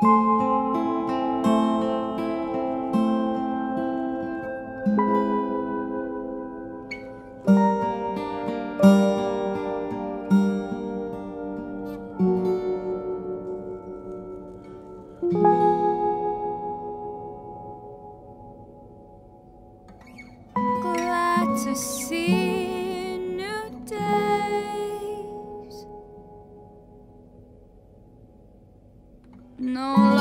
you No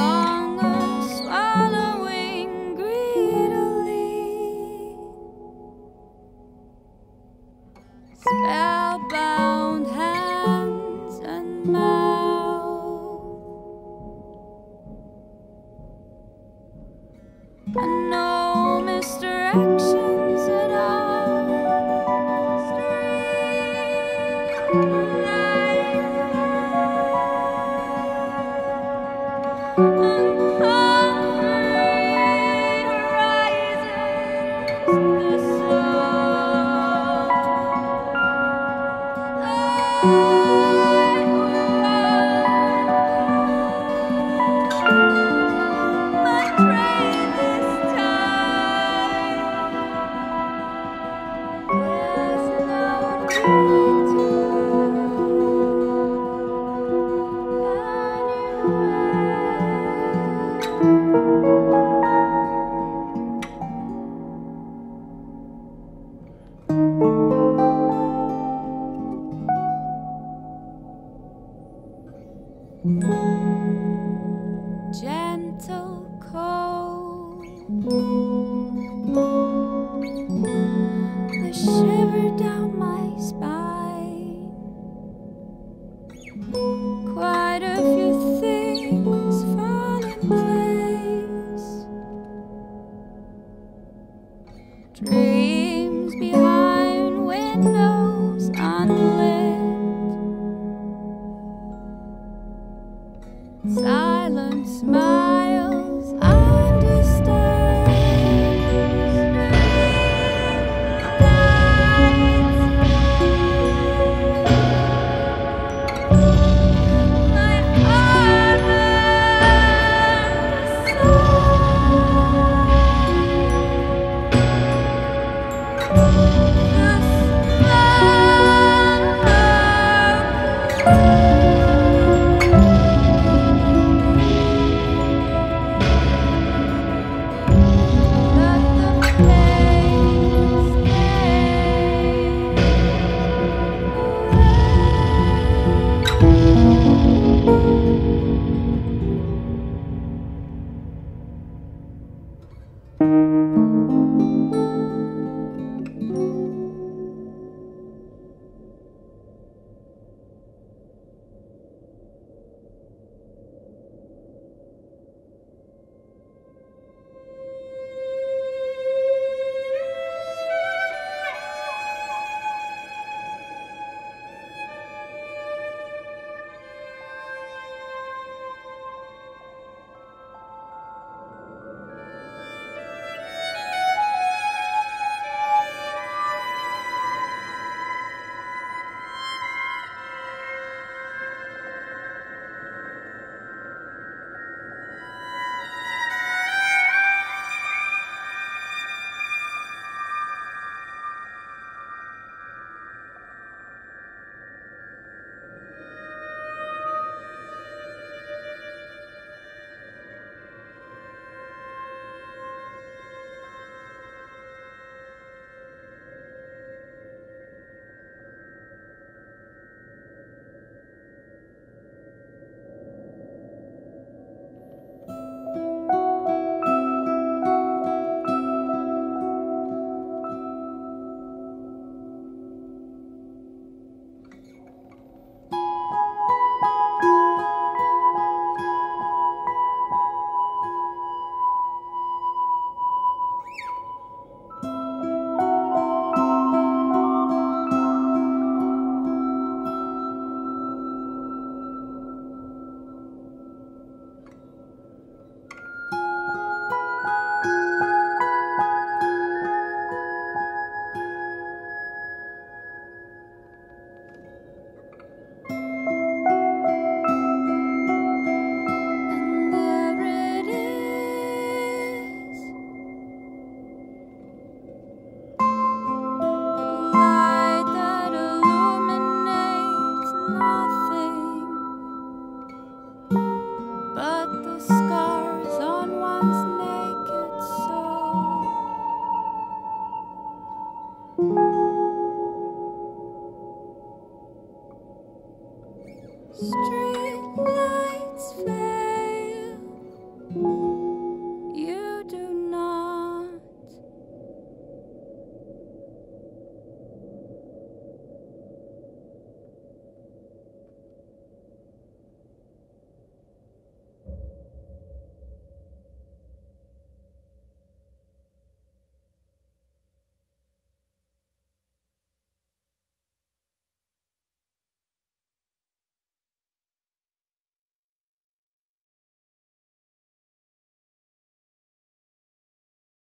Gentle cold